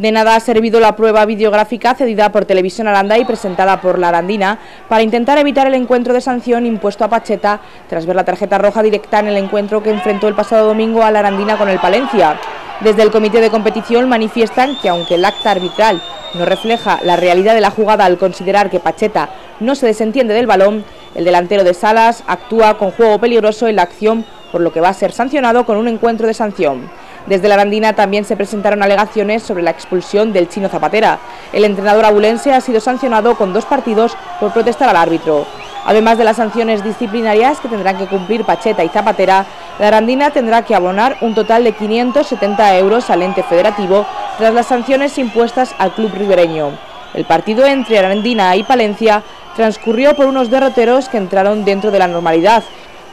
De nada ha servido la prueba videográfica cedida por Televisión Aranda y presentada por la Arandina para intentar evitar el encuentro de sanción impuesto a Pacheta tras ver la tarjeta roja directa en el encuentro que enfrentó el pasado domingo a la Arandina con el Palencia. Desde el comité de competición manifiestan que aunque el acta arbitral no refleja la realidad de la jugada al considerar que Pacheta no se desentiende del balón, el delantero de Salas actúa con juego peligroso en la acción, por lo que va a ser sancionado con un encuentro de sanción. Desde la Arandina también se presentaron alegaciones sobre la expulsión del chino Zapatera. El entrenador abulense ha sido sancionado con dos partidos por protestar al árbitro. Además de las sanciones disciplinarias que tendrán que cumplir Pacheta y Zapatera, la Arandina tendrá que abonar un total de 570 euros al ente federativo tras las sanciones impuestas al club ribereño. El partido entre Arandina y Palencia transcurrió por unos derroteros que entraron dentro de la normalidad,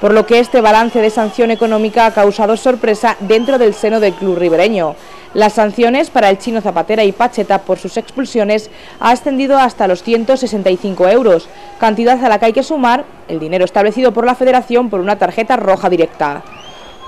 por lo que este balance de sanción económica ha causado sorpresa dentro del seno del club ribereño. Las sanciones para el chino Zapatera y Pacheta por sus expulsiones ha ascendido hasta los 165 euros, cantidad a la que hay que sumar el dinero establecido por la federación por una tarjeta roja directa.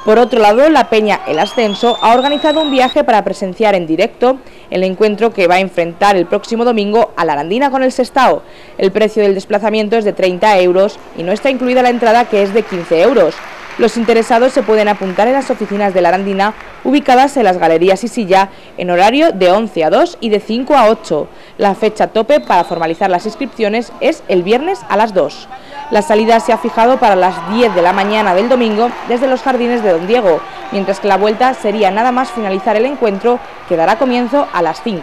Por otro lado, la Peña El Ascenso ha organizado un viaje para presenciar en directo el encuentro que va a enfrentar el próximo domingo a la Arandina con el Sestao. El precio del desplazamiento es de 30 euros y no está incluida la entrada que es de 15 euros. Los interesados se pueden apuntar en las oficinas de la Arandina ubicadas en las Galerías y Silla en horario de 11 a 2 y de 5 a 8. La fecha tope para formalizar las inscripciones es el viernes a las 2. La salida se ha fijado para las 10 de la mañana del domingo desde los jardines de Don Diego, mientras que la vuelta sería nada más finalizar el encuentro que dará comienzo a las 5.